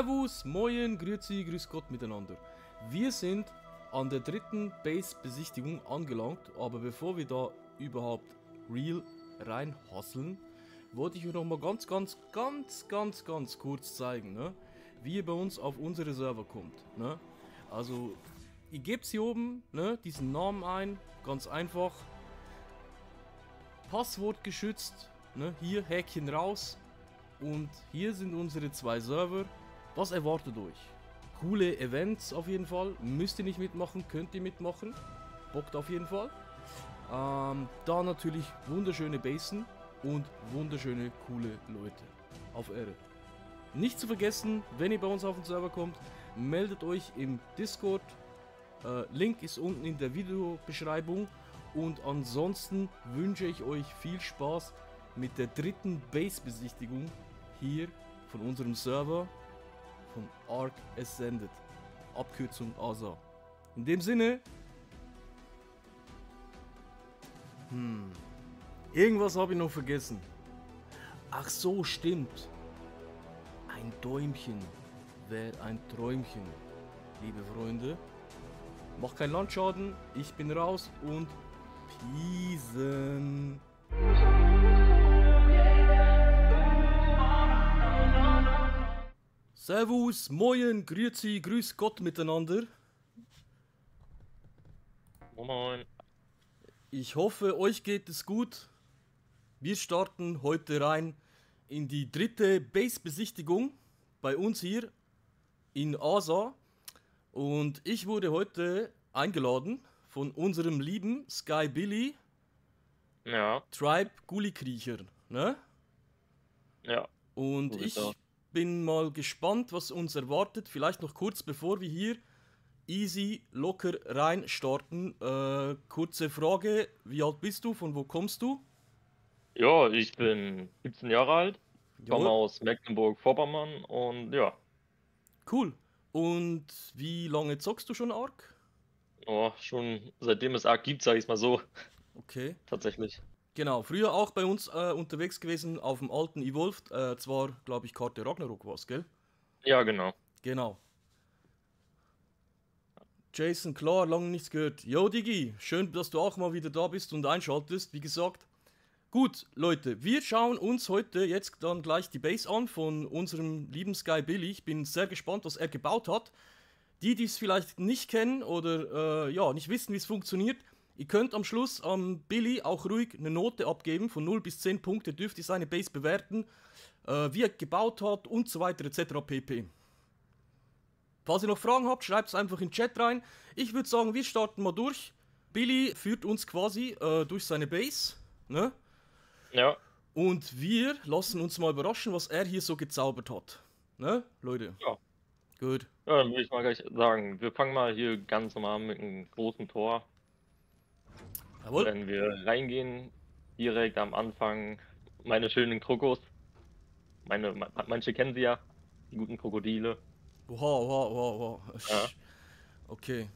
Servus, Moin, Grüezi, Grüß Gott miteinander. Wir sind an der dritten Base-Besichtigung angelangt, aber bevor wir da überhaupt real reinhasseln, wollte ich euch noch mal ganz, ganz, ganz, ganz, ganz kurz zeigen, ne? wie ihr bei uns auf unsere Server kommt. Ne? Also, ihr gebt hier oben ne, diesen Namen ein, ganz einfach. Passwort geschützt, ne? hier Häkchen raus. Und hier sind unsere zwei Server. Was erwartet euch? Coole Events auf jeden Fall. Müsst ihr nicht mitmachen, könnt ihr mitmachen. Bockt auf jeden Fall. Ähm, da natürlich wunderschöne Basen und wunderschöne coole Leute. Auf Ehre. Nicht zu vergessen, wenn ihr bei uns auf den Server kommt, meldet euch im Discord. Äh, Link ist unten in der Videobeschreibung. Und ansonsten wünsche ich euch viel Spaß mit der dritten Base-Besichtigung hier von unserem Server von Arc Ascended. Abkürzung ASA. In dem Sinne. Hm. Irgendwas habe ich noch vergessen. Ach so, stimmt. Ein Däumchen wäre ein Träumchen, liebe Freunde. Mach keinen Landschaden, ich bin raus und Piesen. Servus, Moin, Grüezi, Grüß Gott miteinander. Moin. Ich hoffe, euch geht es gut. Wir starten heute rein in die dritte Base-Besichtigung bei uns hier in Asa. Und ich wurde heute eingeladen von unserem lieben Sky Billy Ja, Tribe Gullikriecher. Ne? ja. Und ich. Bin mal gespannt, was uns erwartet. Vielleicht noch kurz bevor wir hier easy, locker rein starten. Äh, kurze Frage: Wie alt bist du? Von wo kommst du? Ja, ich bin 17 Jahre alt, komme Jawohl. aus Mecklenburg-Vorpommern und ja, Cool. Und wie lange zockst du schon Ark? oh, schon seitdem es Ark gibt, sage ich es mal so, Okay. tatsächlich. Genau, früher auch bei uns äh, unterwegs gewesen auf dem alten Evolved. Äh, zwar, glaube ich, Karte Ragnarok war gell? Ja, genau. Genau. Jason, klar, lange nichts gehört. Yo, Digi, schön, dass du auch mal wieder da bist und einschaltest, wie gesagt. Gut, Leute, wir schauen uns heute jetzt dann gleich die Base an von unserem lieben Sky Billy. Ich bin sehr gespannt, was er gebaut hat. Die, die es vielleicht nicht kennen oder äh, ja, nicht wissen, wie es funktioniert, ihr könnt am Schluss am Billy auch ruhig eine Note abgeben. Von 0 bis 10 Punkte dürft ihr seine Base bewerten, äh, wie er gebaut hat und so weiter etc. pp. Falls ihr noch Fragen habt, schreibt es einfach in den Chat rein. Ich würde sagen, wir starten mal durch. Billy führt uns quasi äh, durch seine Base. Ne? Ja, Und wir lassen uns mal überraschen, was er hier so gezaubert hat. Ne, Leute? Ja. Gut. ja, dann würde ich mal gleich sagen, wir fangen mal hier ganz normal mit einem großen Tor. Jawohl. Wenn wir reingehen, direkt am Anfang meine schönen Krokos. Meine, ma- manche kennen sie ja, die guten Krokodile. Oha, oha, oha, oha. Ja. Okay.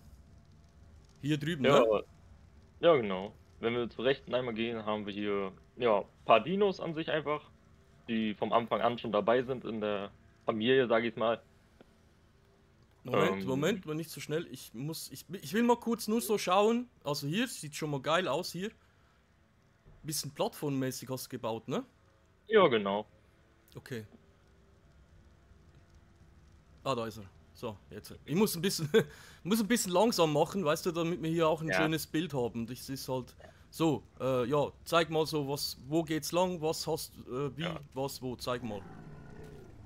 Hier drüben, Ja, ne? ja, genau. Wenn wir zur rechten einmal gehen, haben wir hier ja ein paar Dinos an sich einfach, die vom Anfang an schon dabei sind in der Familie, sage ich mal. Moment, ähm, Moment, aber nicht so schnell. Ich muss, ich, ich will mal kurz nur so schauen. Also hier, sieht schon mal geil aus hier. Bisschen plattformmäßig hast du gebaut, ne? Ja, genau. Okay. Ah, da ist er. So, jetzt. Ich muss ein bisschen, muss ein bisschen langsam machen, weißt du, damit wir hier auch ein Ja. schönes Bild haben. Das ist halt so. Äh, ja, zeig mal so, was, wo geht's lang, was hast, äh, wie, Ja. was, wo, zeig mal.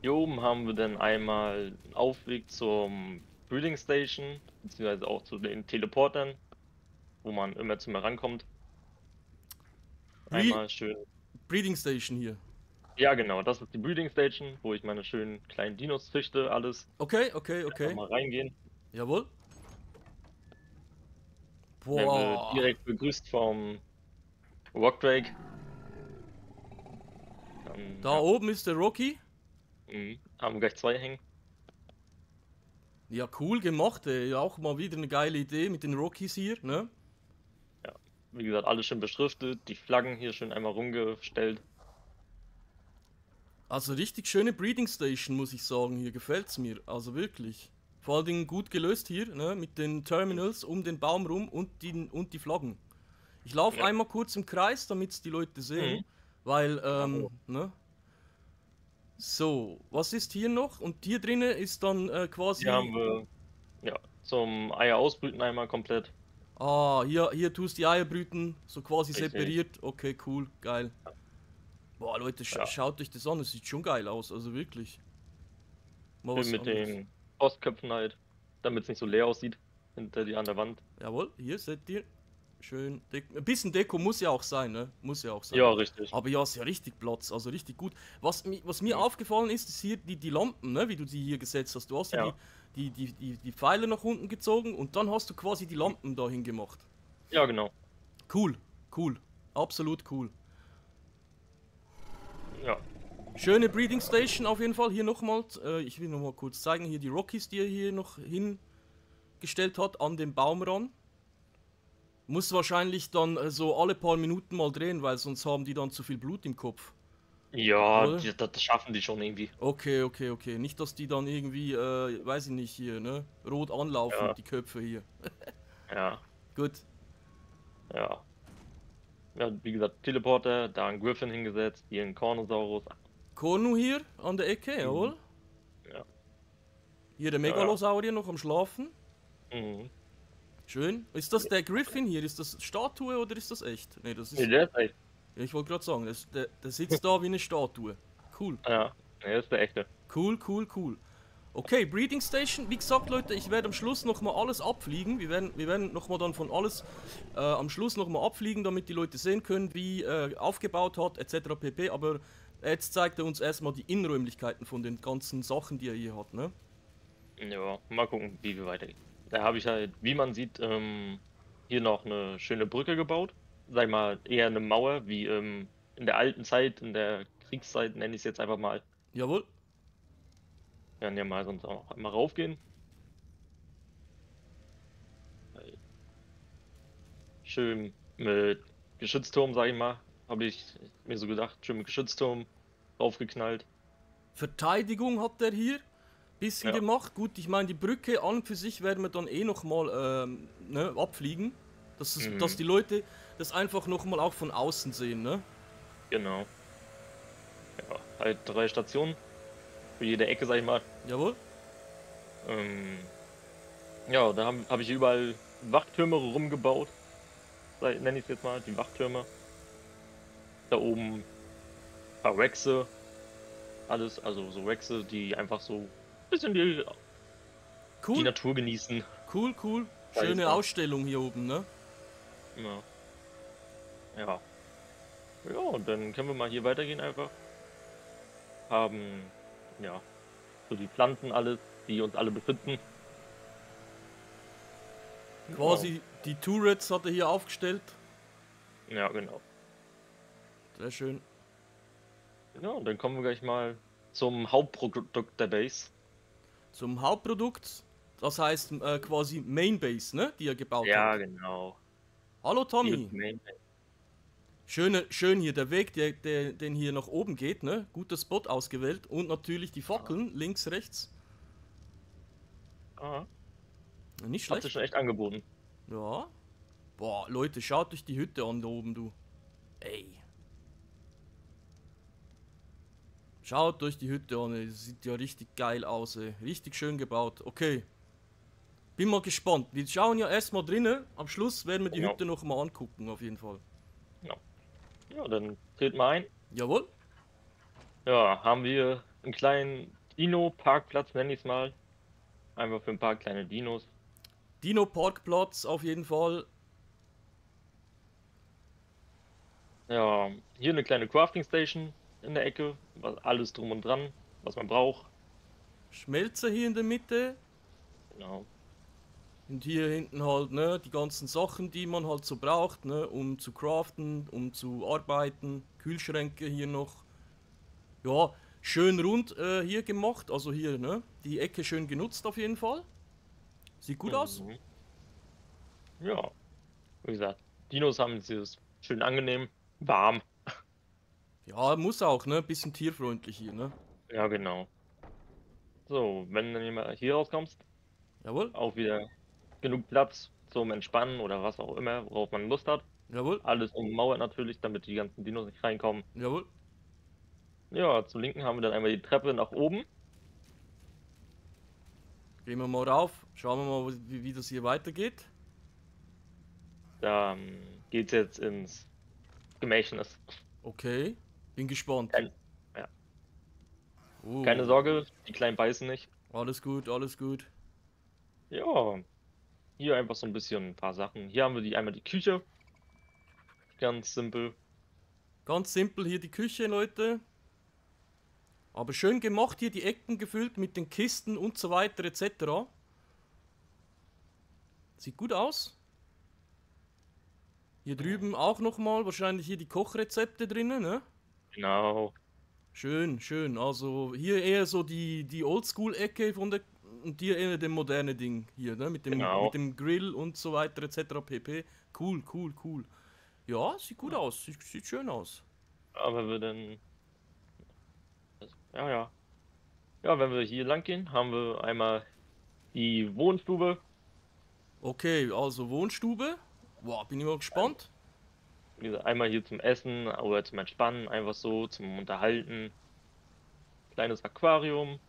Hier oben haben wir dann einmal einen Aufweg zum Breeding Station, beziehungsweise auch zu den Teleportern, wo man immer zu mir rankommt. Bre- Einmal schön. Breeding Station hier. Ja, genau, das ist die Breeding Station, wo ich meine schönen kleinen Dinos züchte, alles. Okay, okay, okay. Mal reingehen. Jawohl. Boah. direkt begrüßt vom Rockdrake. Dann Da oben ist der Rocky. Ja, mhm, haben gleich zwei hängen. Ja, cool gemacht, ey. Auch mal wieder eine geile Idee mit den Rockies hier, ne? Wie gesagt, alles schön beschriftet, die Flaggen hier schön einmal rumgestellt. Also richtig schöne Breeding Station, muss ich sagen. Hier gefällt's mir. Also wirklich. Vor allen Dingen gut gelöst hier, ne? Mit den Terminals um den Baum rum und die, und die Flaggen. Ich laufe Ja. einmal kurz im Kreis, damit die Leute sehen. Mhm. Weil, ähm, ne? So, was ist hier noch? Und hier drinnen ist dann äh, quasi. Hier haben wir ja zum Eier ausbrüten einmal komplett. Ah, hier, hier tust die Eier brüten, so quasi Richtig. separiert. Okay, cool, geil. Boah, Leute, sch Ja. schaut euch das an, es sieht schon geil aus, also wirklich. Mal was mit anderes. den Postköpfen halt, damit es nicht so leer aussieht hinter die an der Wand. Jawohl, hier seht ihr. Schön. Ein bisschen Deko muss ja auch sein, ne? Muss ja auch sein. Ja, richtig. Aber ja, ist ja richtig Platz, also richtig gut. Was, was mir Ja. aufgefallen ist, ist hier die, die Lampen, ne? wie du sie hier gesetzt hast. Du hast Ja. die, die, die, die, die Pfeile nach unten gezogen und dann hast du quasi die Lampen dahin gemacht. Ja, genau. Cool, cool. Absolut cool. Ja. Schöne Breeding Station auf jeden Fall. Hier nochmal, äh, ich will nochmal kurz zeigen, hier die Rockies, die er hier noch hingestellt hat an den Baum ran. Muss wahrscheinlich dann äh, so alle paar Minuten mal drehen, weil sonst haben die dann zu viel Blut im Kopf. Ja, die, das schaffen die schon irgendwie. Okay, okay, okay. Nicht, dass die dann irgendwie, äh, weiß ich nicht, hier, ne? Rot anlaufen, Ja. die Köpfe hier. Ja, Gut. ja. Ja, wie gesagt, Teleporter, da ein Griffin hingesetzt, hier ein Cornosaurus. Kornu hier an der Ecke, jawohl. Mhm. Ja. Hier der Megalosaurier noch am Schlafen. Mhm. Schön. Ist das der Griffin hier? Ist das Statue oder ist das echt? Ne, das ist. Nee, der ist echt. Ja, ich wollte gerade sagen, das, der, der sitzt da wie eine Statue. Cool. Ja, der ist der echte. Cool, cool, cool. Okay, Breeding Station. Wie gesagt, Leute, ich werde am Schluss nochmal alles abfliegen. Wir werden, wir werden nochmal dann von alles äh, am Schluss nochmal abfliegen, damit die Leute sehen können, wie äh, aufgebaut hat, etc. pp. Aber jetzt zeigt er uns erstmal die Innenräumlichkeiten von den ganzen Sachen, die er hier hat, ne? Ja, mal gucken, wie wir weitergehen. Da habe ich halt, wie man sieht, ähm, hier noch eine schöne Brücke gebaut. Sag ich mal, eher eine Mauer, wie ähm, in der alten Zeit, in der Kriegszeit, nenne ich es jetzt einfach mal. Jawohl. Werden ja mal sonst auch noch einmal raufgehen. Schön mit Geschützturm, sag ich mal, habe ich mir so gedacht. Schön mit Geschützturm raufgeknallt. Verteidigung hat er hier bisschen Ja. gemacht. Gut, ich meine, die Brücke an und für sich werden wir dann eh nochmal ähm, ne, abfliegen. Dass, es, Mhm. dass die Leute das einfach nochmal auch von außen sehen, ne? Genau. Ja, halt drei Stationen. Für jede Ecke, sag ich mal. Jawohl. Ähm, ja, da habe hab ich überall Wachtürme rumgebaut. Nenne ich es jetzt mal, die Wachtürme. Da oben ein paar Rexe. Alles, also so Rexe, die einfach so bisschen die, die Cool, Natur genießen. cool, cool. Schöne. Ausstellung hier oben, ne? Ja. Ja. Ja, und dann können wir mal hier weitergehen einfach. Haben, ja, so die Pflanzen alles, die uns alle befinden. Quasi die Turrets hat er hier aufgestellt. Ja, genau. Sehr schön. Ja, und dann kommen wir gleich mal zum Hauptprodukt der Base. Zum Hauptprodukt, das heißt äh, quasi Main Base, ne? Die er gebaut Ja, hat. genau. Hallo Tommy. Schöne, schön hier der Weg, der, der, den hier nach oben geht, ne? Guter Spot ausgewählt. Und natürlich die Fackeln, links, rechts. Ah, Nicht hat sich schlecht. schon echt angeboten. Ja. Boah, Leute, schaut euch die Hütte an da oben, du. Ey. Schaut euch die Hütte. Das sieht ja richtig geil aus, ey. Richtig schön gebaut. Okay. Bin mal gespannt. Wir schauen ja erstmal drinnen. Am Schluss werden wir die Genau. Hütte noch mal angucken, auf jeden Fall. Ja, dann dreht mal ein. Jawohl. Ja, haben wir einen kleinen Dino-Parkplatz, nenne ich es mal. Einfach für ein paar kleine Dinos. Dino Parkplatz auf jeden Fall. Ja, hier eine kleine Crafting Station in der Ecke. Was, alles drum und dran, was man braucht. Schmelze hier in der Mitte. Genau. Und hier hinten halt, ne, die ganzen Sachen, die man halt so braucht, ne, um zu craften, um zu arbeiten. Kühlschränke hier noch. Ja, schön rund äh, hier gemacht. Also hier, ne, die Ecke schön genutzt auf jeden Fall. Sieht gut aus. Mhm. Ja, wie gesagt, Dinos haben es schön angenehm, warm. Ja, muss auch, ne? Bisschen tierfreundlich hier, ne? Ja, genau. So, wenn du mal hier rauskommst, Jawohl, auch wieder genug Platz zum Entspannen oder was auch immer, worauf man Lust hat. jawohl, Alles ummauert natürlich, damit die ganzen Dinos nicht reinkommen. jawohl. Ja, zur Linken haben wir dann einmal die Treppe nach oben. Gehen wir mal rauf, schauen wir mal, wie, wie das hier weitergeht. Da geht's jetzt ins Gemächnis. Okay, bin gespannt. Kein- ja. Oh, Keine Sorge, die Kleinen beißen nicht. Alles gut, alles gut. Ja, hier einfach so ein bisschen ein paar Sachen. Hier haben wir die einmal die Küche. Ganz simpel. Ganz simpel hier die Küche, Leute. Aber schön gemacht hier die Ecken gefüllt mit den Kisten und so weiter etc. Sieht gut aus. Hier drüben auch nochmal wahrscheinlich hier die Kochrezepte drinnen, ne? Genau. Schön, schön. Also hier eher so die, die Oldschool-Ecke von der und hier eher dem moderne Ding hier, ne? Mit dem, Genau. mit dem Grill und so weiter etc. pp. Cool, cool, cool. Ja, sieht gut aus. Sieht, sieht schön aus. Aber wir dann. Ja, ja. Ja, wenn wir hier lang gehen, haben wir einmal die Wohnstube. Okay, also Wohnstube. Boah, bin ich mal gespannt. Wie gesagt, einmal hier zum Essen oder zum Entspannen, einfach so, zum Unterhalten. Kleines Aquarium.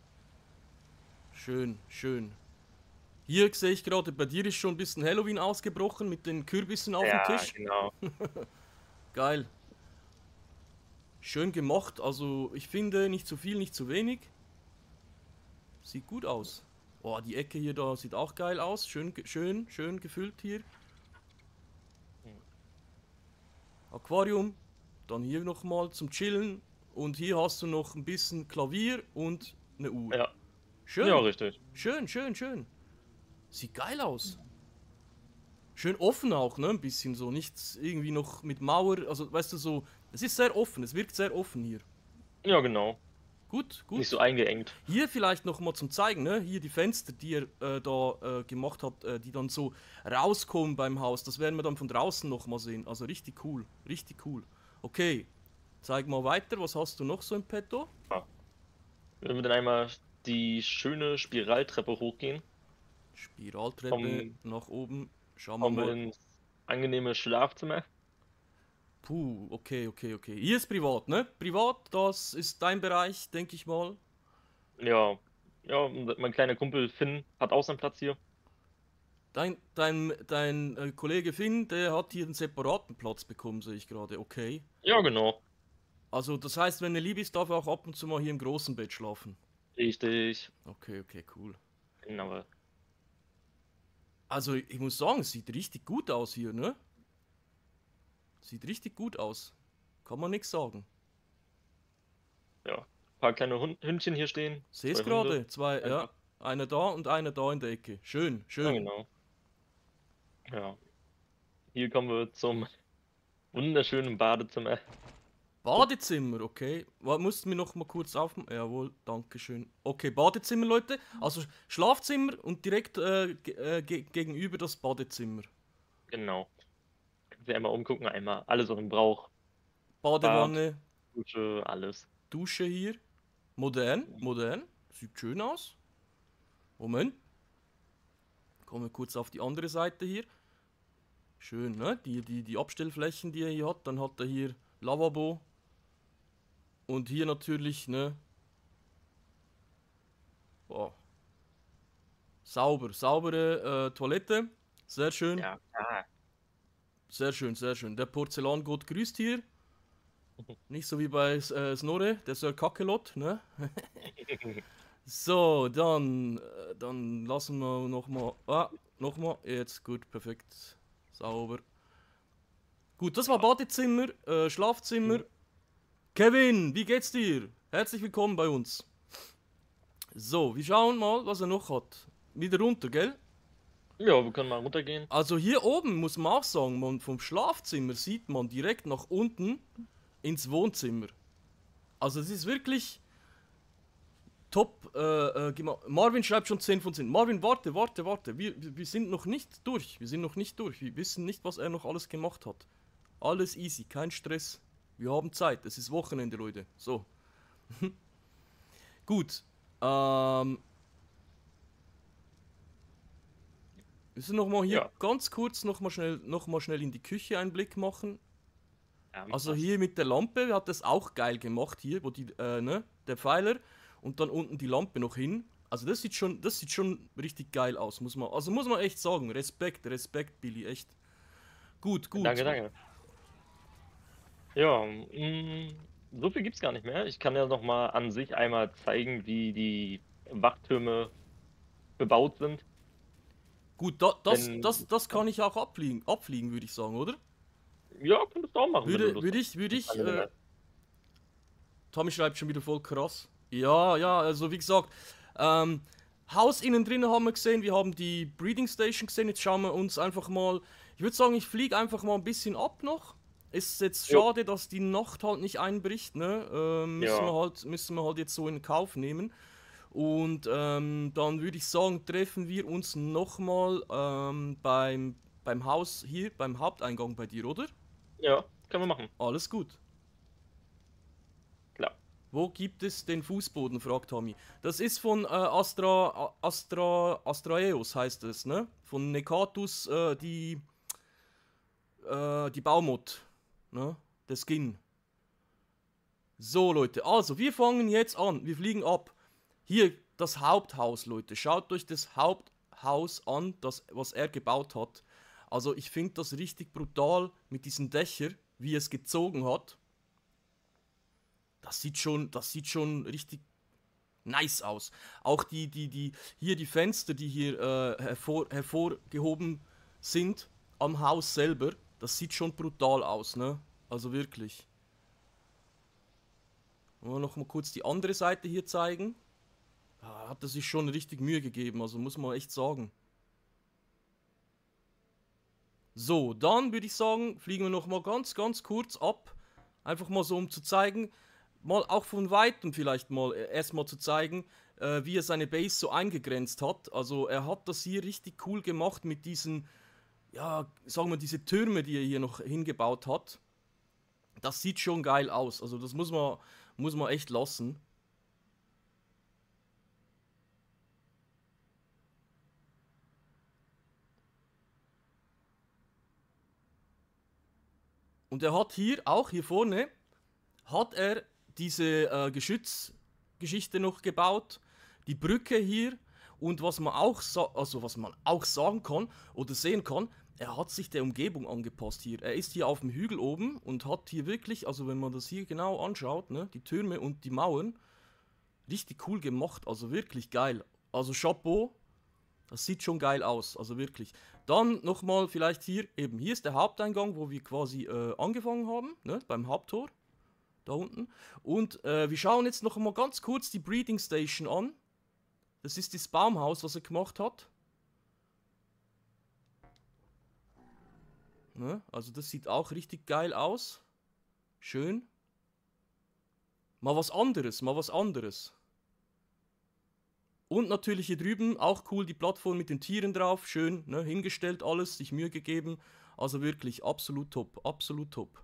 Schön, schön. Hier sehe ich gerade, bei dir ist schon ein bisschen Halloween ausgebrochen mit den Kürbissen auf ja, dem Tisch. genau. Geil. Schön gemacht, also ich finde nicht zu viel, nicht zu wenig. Sieht gut aus. Oh, die Ecke hier da sieht auch geil aus. Schön, schön, schön gefüllt hier. Aquarium. Dann hier nochmal zum Chillen. Und hier hast du noch ein bisschen Klavier und eine Uhr. Ja, Schön. ja, richtig. Schön, schön, schön. Sieht geil aus. Schön offen auch, ne? Ein bisschen so. Nichts irgendwie noch mit Mauer. Also, weißt du, so. Es ist sehr offen. Es wirkt sehr offen hier. Ja, genau. Gut, gut. Nicht so eingeengt. Hier vielleicht noch mal zum Zeigen, ne? Hier die Fenster, die er äh, da äh, gemacht hat, äh, die dann so rauskommen beim Haus. Das werden wir dann von draußen noch mal sehen. Also richtig cool. Richtig cool. Okay. Zeig mal weiter. Was hast du noch so im Petto? Wenn wir dann einmal die schöne Spiraltreppe hochgehen, Spiraltreppe Vom- nach oben. Schauen wir mal. ins angenehme Schlafzimmer. Puh, okay, okay, okay. Hier ist privat, ne? Privat, das ist dein Bereich, denke ich mal. Ja, ja, mein kleiner Kumpel Finn hat auch seinen Platz hier. Dein, dein, dein äh, Kollege Finn, der hat hier einen separaten Platz bekommen, sehe ich gerade. Okay. Ja, genau. Also, das heißt, wenn er lieb ist, darf er auch ab und zu mal hier im großen Bett schlafen. Richtig. Okay, okay, cool. Genau. Also, ich muss sagen, es sieht richtig gut aus hier, ne? Sieht richtig gut aus. Kann man nichts sagen. Ja. Ein paar kleine Hund Hündchen hier stehen. Hunde. gerade. Zwei, ja. Einer da und einer da in der Ecke. Schön, schön. Ja, genau. Ja. Hier kommen wir zum wunderschönen Badezimmer. Badezimmer, okay. Mussten wir noch mal kurz auf. Jawohl, danke schön. Okay, Badezimmer, Leute. Also Schlafzimmer und direkt äh, ge äh, ge gegenüber das Badezimmer. Genau. Können Sie einmal umgucken, einmal alles, was man braucht. Badewanne, Dusche, alles. Dusche hier. Modern, modern. Sieht schön aus. Moment. Kommen wir kurz auf die andere Seite hier. Schön, ne? Die, die, die Abstellflächen, die er hier hat. Dann hat er hier Lavabo. Und hier natürlich, ne? Boah. Sauber, saubere äh, Toilette. Sehr schön. Ja, klar. Sehr schön, sehr schön. Der Porzellangott grüßt hier. Nicht so wie bei äh, Snorre, der Sir Kakelot, ne? so, dann, äh, dann lassen wir nochmal. Ah, nochmal. Jetzt gut, perfekt. Sauber. Gut, das war Badezimmer, äh, Schlafzimmer. Kevin, wie geht's dir? Herzlich willkommen bei uns. So, wir schauen mal, was er noch hat. Wieder runter, gell? Ja, wir können mal runtergehen. Also hier oben muss man auch sagen, man, vom Schlafzimmer sieht man direkt nach unten ins Wohnzimmer. Also es ist wirklich top. Äh, äh, Marvin schreibt schon 10 von 10. Marvin, warte, warte, warte. Wir, wir wir sind noch nicht durch. Wir sind noch nicht durch. Wir wissen nicht, was er noch alles gemacht hat. Alles easy, kein Stress. Wir haben Zeit. Es ist Wochenende, Leute. So. Gut. Ähm. Müssen noch mal hier Ja. ganz kurz noch mal schnell noch mal schnell in die Küche einen Blick machen. Ja, Also hier mit der Lampe hat das auch geil gemacht hier, wo die äh, ne, der Pfeiler und dann unten die Lampe noch hin. Also das sieht schon das sieht schon richtig geil aus, muss man also muss man echt sagen. Respekt, Respekt Billy, echt. Gut, gut. Danke, danke. Ja, mh, so viel gibt's gar nicht mehr. Ich kann ja noch mal an sich einmal zeigen, wie die Wachtürme bebaut sind. Gut, da, das, Wenn- das, das kann ich auch abfliegen, abfliegen würde ich sagen, oder? Ja, könntest du auch machen. Würde, würde ich, würde ich, äh, Tommy schreibt schon wieder voll krass. Ja, ja, also wie gesagt, ähm, Haus innen drin haben wir gesehen, wir haben die Breeding Station gesehen, jetzt schauen wir uns einfach mal, ich würde sagen, ich fliege einfach mal ein bisschen ab noch. Ist jetzt Jo. schade, dass die Nacht halt nicht einbricht, ne? Ähm, müssen, Ja. wir halt, müssen wir halt jetzt so in Kauf nehmen. Und ähm, dann würde ich sagen, treffen wir uns nochmal ähm, beim, beim Haus hier, beim Haupteingang bei dir, oder? Ja, können wir machen. Alles gut. Klar. Wo gibt es den Fußboden? fragt Tommy. Das ist von äh, Astra, Astra, Astraeus heißt es, ne? Von Nekatus, äh, die, äh, die Baumod, ne? Der Skin. So, Leute, also wir fangen jetzt an. Wir fliegen ab. Hier, das Haupthaus, Leute. Schaut euch das Haupthaus an, das, was er gebaut hat. Also ich finde das richtig brutal mit diesen Dächern, wie es gezogen hat. Das sieht schon, das sieht schon richtig nice aus. Auch die, die, die, hier die Fenster, die hier äh, hervor, hervorgehoben sind am Haus selber, das sieht schon brutal aus, ne? Also wirklich. Wollen wir noch mal kurz die andere Seite hier zeigen? Ah, Hat er sich schon richtig Mühe gegeben, also muss man echt sagen. So, dann würde ich sagen, fliegen wir noch mal ganz, ganz kurz ab. Einfach mal so, um zu zeigen, mal auch von weitem vielleicht mal äh, erstmal zu zeigen, äh, wie er seine Base so eingegrenzt hat. Also er hat das hier richtig cool gemacht mit diesen, ja, sagen wir, diese Türme, die er hier noch hingebaut hat. Das sieht schon geil aus. Also das muss man, muss man echt lassen. Und er hat hier, auch hier vorne, hat er diese äh, Geschützgeschichte noch gebaut, die Brücke hier und was man auch also was man auch sagen kann oder sehen kann, er hat sich der Umgebung angepasst hier. Er ist hier auf dem Hügel oben und hat hier wirklich, also wenn man das hier genau anschaut, ne, die Türme und die Mauern, richtig cool gemacht, also wirklich geil. Also Chapeau, das sieht schon geil aus, also wirklich. Dann nochmal vielleicht hier, eben hier ist der Haupteingang, wo wir quasi äh, angefangen haben, ne, beim Haupttor. Da unten. Und äh, wir schauen jetzt noch mal ganz kurz die Breeding Station an. Das ist das Baumhaus, was er gemacht hat. Ne? Also das sieht auch richtig geil aus. Schön. Mal was anderes, mal was anderes. Und natürlich hier drüben auch cool die Plattform mit den Tieren drauf. Schön ne, hingestellt alles, sich Mühe gegeben. Also wirklich absolut top, absolut top.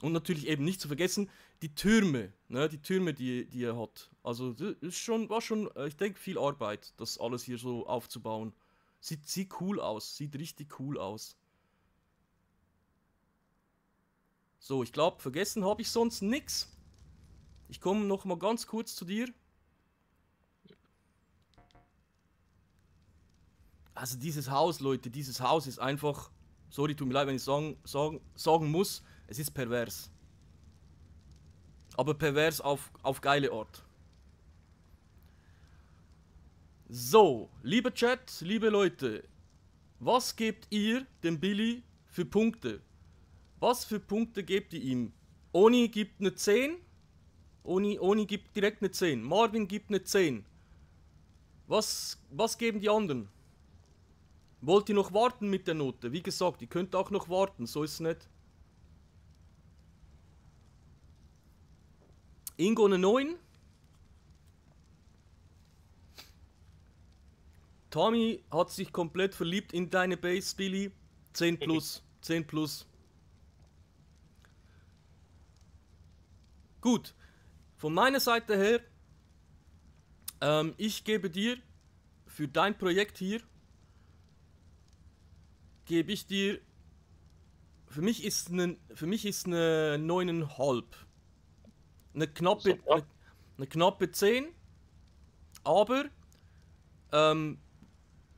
Und natürlich eben nicht zu vergessen, die Türme, ne, die Türme, die, die er hat. Also ist schon, war schon, äh, ich denke, viel Arbeit, das alles hier so aufzubauen. Sieht, sieht cool aus, sieht richtig cool aus. So, ich glaube, vergessen habe ich sonst nichts. Ich komme noch mal ganz kurz zu dir. Also dieses Haus, Leute, dieses Haus ist einfach, sorry, tut mir leid, wenn ich sagen, sagen, sagen muss, es ist pervers. Aber pervers auf, auf geile Art. So, lieber Chat, liebe Leute, was gebt ihr dem Billy für Punkte? Was für Punkte gebt ihr ihm? Oni gibt eine 10. Oni, Oni gibt direkt eine 10. Marvin gibt eine 10. Was, was geben die anderen? Wollt ihr noch warten mit der Note? Wie gesagt, ihr könnt auch noch warten, so ist es nicht. Ingo eine 9. Tommy hat sich komplett verliebt in deine Base, Billy. 10 plus. 10 plus. Gut. Von meiner Seite her, ähm, ich gebe dir für dein Projekt hier, gebe ich dir, für mich ist eine, für mich ist eine 9,5. Eine knappe, eine, eine knappe 10. Aber, ähm,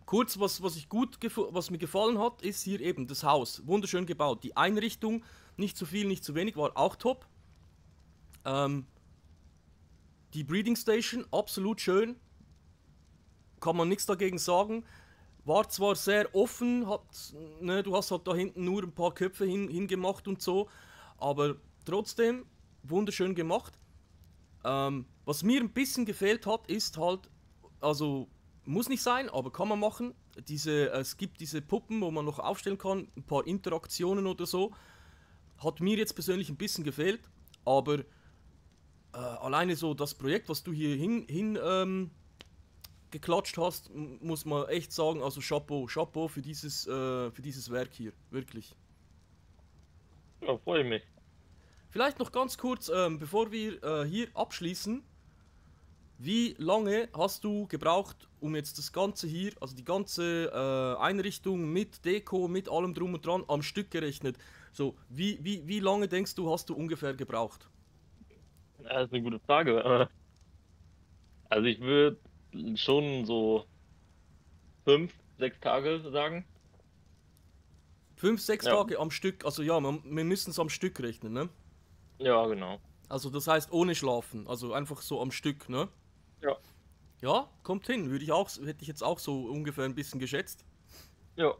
kurz, was, was, ich gut was mir gefallen hat, ist hier eben das Haus. Wunderschön gebaut. Die Einrichtung, nicht zu viel, nicht zu wenig, war auch top. Ähm, die Breeding Station, absolut schön. Kann man nichts dagegen sagen. War zwar sehr offen, hat, ne, du hast halt da hinten nur ein paar Köpfe hin, hingemacht und so, aber trotzdem wunderschön gemacht. Ähm, was mir ein bisschen gefehlt hat, ist halt, also muss nicht sein, aber kann man machen. Diese, es gibt diese Puppen, wo man noch aufstellen kann, ein paar Interaktionen oder so. Hat mir jetzt persönlich ein bisschen gefehlt, aber äh, alleine so das Projekt, was du hier hin, hin ähm, geklatscht hast, muss man echt sagen, also Chapeau, Chapeau für dieses, äh, für dieses Werk hier, wirklich. Ja, freue ich mich. Vielleicht noch ganz kurz, ähm, bevor wir äh, hier abschließen. Wie lange hast du gebraucht, um jetzt das Ganze hier, also die ganze äh, Einrichtung mit Deko, mit allem drum und dran, am Stück gerechnet? So, wie, wie, wie lange denkst du, hast du ungefähr gebraucht? Ja, Das ist eine gute Frage. Also ich würde schon so fünf, sechs Tage sagen. Fünf, sechs Ja. Tage am Stück, also ja, wir müssen es am Stück rechnen, ne? Ja, genau. Also das heißt ohne Schlafen, also einfach so am Stück, ne? Ja. Ja, kommt hin, würde ich auch, hätte ich jetzt auch so ungefähr ein bisschen geschätzt. Ja.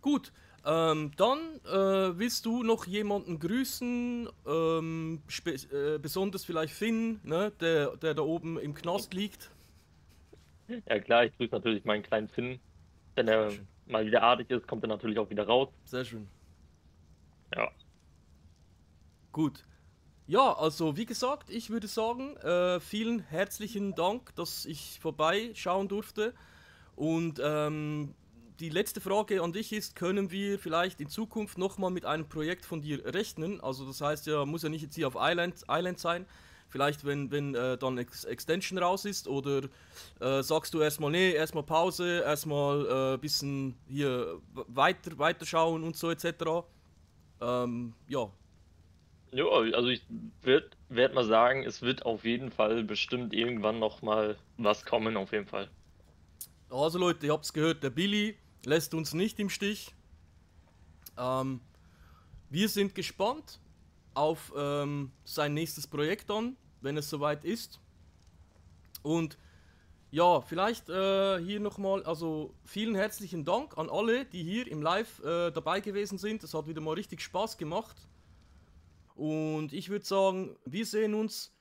Gut, ähm, dann äh, willst du noch jemanden grüßen, ähm, äh, besonders vielleicht Finn, ne, der, der da oben im Knast liegt. Ja klar, ich grüße natürlich meinen kleinen Finn. Wenn er mal wieder artig ist, kommt er natürlich auch wieder raus. Sehr schön. Ja. Gut. Ja, also wie gesagt, ich würde sagen, äh, vielen herzlichen Dank, dass ich vorbeischauen durfte. Und ähm, die letzte Frage an dich ist, können wir vielleicht in Zukunft nochmal mit einem Projekt von dir rechnen? Also das heißt ja, muss ja nicht jetzt hier auf Island, Island sein. Vielleicht, wenn, wenn äh, dann Ex Extension raus ist oder äh, sagst du erstmal, nee, erstmal Pause, erstmal ein äh, bisschen hier weiter, weiterschauen und so etc. Ähm, ja, Ja, also ich würde werd mal sagen, es wird auf jeden Fall bestimmt irgendwann noch mal was kommen, auf jeden Fall. Also Leute, ihr habt's gehört, der Billy lässt uns nicht im Stich. Ähm, wir sind gespannt auf ähm, sein nächstes Projekt dann, wenn es soweit ist. Und ja, vielleicht äh, hier nochmal, also vielen herzlichen Dank an alle, die hier im Live äh, dabei gewesen sind. Es hat wieder mal richtig Spaß gemacht. Und ich würde sagen, wir sehen uns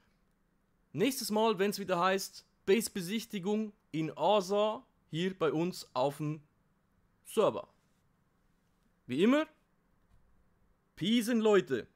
nächstes Mal, wenn es wieder heißt Base-Besichtigung in ASA hier bei uns auf dem Server. Wie immer, Peace Leute.